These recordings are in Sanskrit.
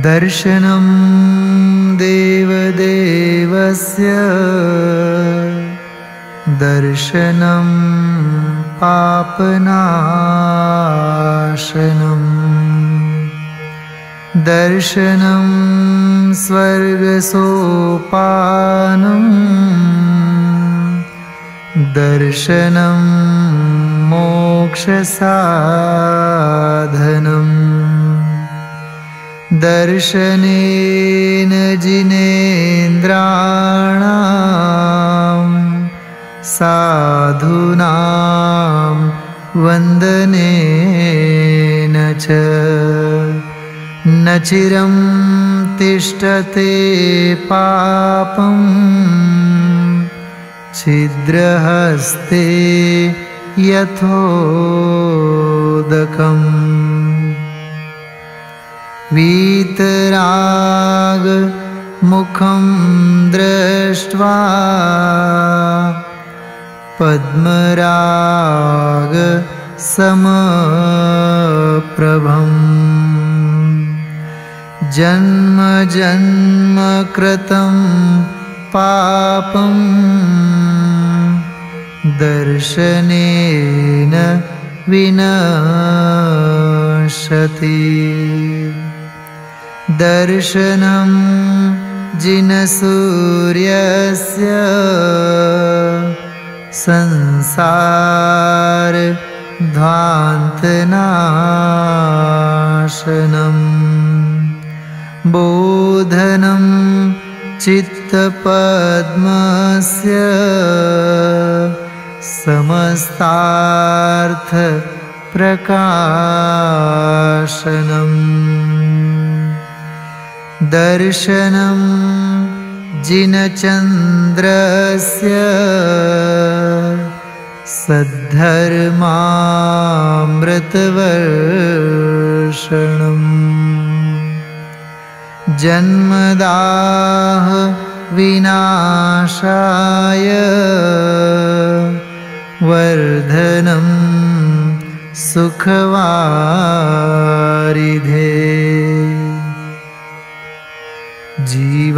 दर्शनं देवदेवस्य दर्शनं पापनाशनम् दर्शनं स्वर्गसोपानम् दर्शनं मोक्षसाधनम् दर्शनेन जिनेन्द्राणां साधूनां वन्दनेन च। न चिरं तिष्ठते पापम् छिद्रहस्ते यथोदकम् वीतरागमुखं दृष्ट्वा पद्मरागसमप्रभम् जन्म जन्म कृतं पापं दर्शनेन विनशति दर्शनं जिनसूर्यस्य संसारध्वान्तनाशनम् बोधनं चित्तपद्मस्य समस्तार्थप्रकाशनम् दर्शनं जिनचन्द्रस्य सद्धर्मामृतवर्षणम्। जन्मदाह विनाशाय वर्धनं सुखवारिधे जीवादितत्व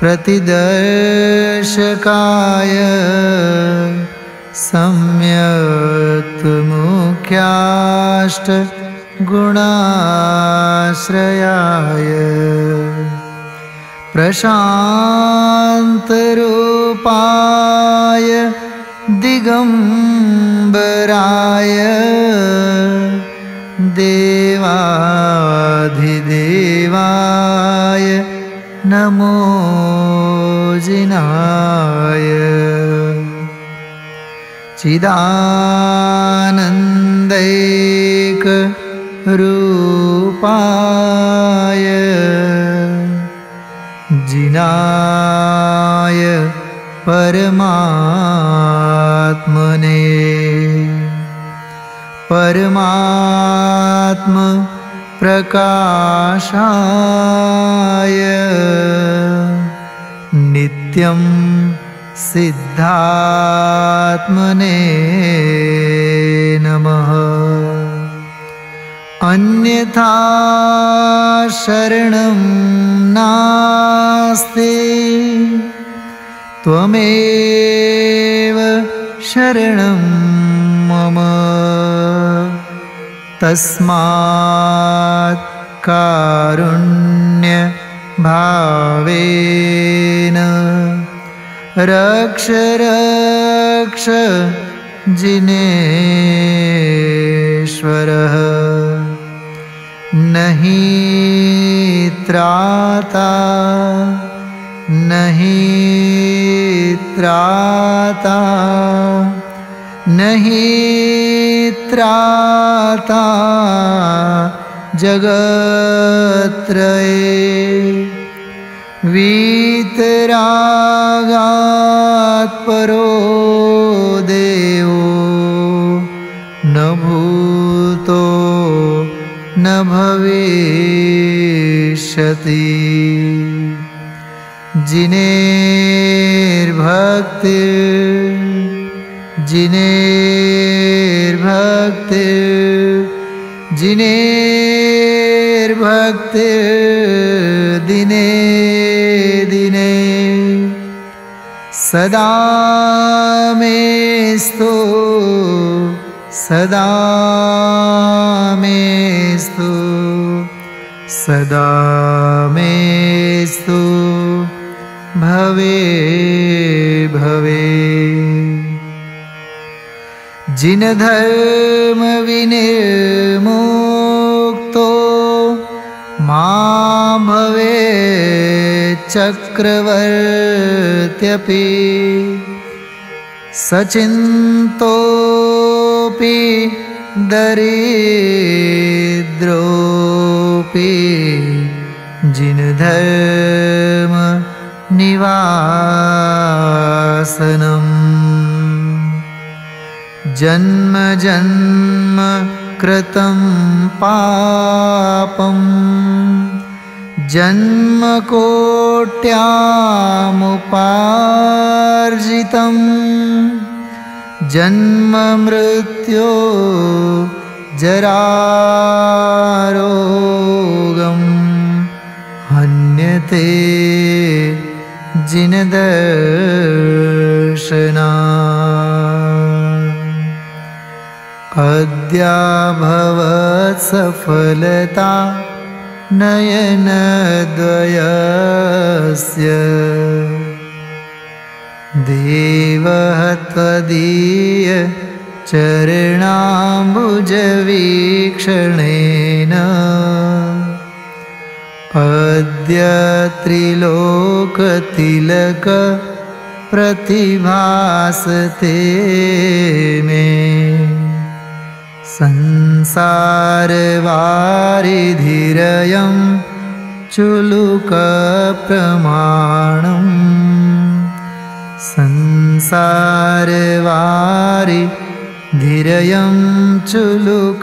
प्रतिदर्शकाय सम्यक्मुख्याष्ट गुणाश्रयाय प्रशान्तरूपाय दिगम्बराय देवाधिदेवाय नमो जिनाय। चिदानन्दैकरूपाय जिनाय परमात्मने। परमात्म प्रकाशाय नित्यं सिद्धात्मने नमः। अन्यथा शरणं नास्ति त्वमेव शरणं मम तस्मात् कारुण्यभावेन। रक्ष रक्ष जिनेश्वरः। नहि त्राता नहि त्राता। नहि त्राता जगत्त्रये वीतरागात् परो देवो न भूतो न भविष्यति। जिनेर्भक्ति जिनेर्भक्ति जिनेर्भक्तिर्दिने दिने सदा मेस्तु सदा मेस्तु सदा मेस्तु भवे भवे जिनधर्मविनिर्मुक्तो मा भवे चक्रवर्त्यपि सचिन्तोऽपि दरिद्रोऽपि जिनधर्म निवासनम् जन्म जन्म कृतं पापं। जन्मकोट्यामुपार्जितं जन्ममृत्यो जरारोगं हन्यते जिनदर्शना अद्याभवत्सफलता नयनद्वयस्य। देवः त्वदीय चरणाम्बुजवीक्षणेन अद्य त्रिलोकतिलक प्रतिभासते मे संसारवारिधिरयं चुलुकप्रमाणम् संसारवारिधिरयं चुलुकप्रमाणम्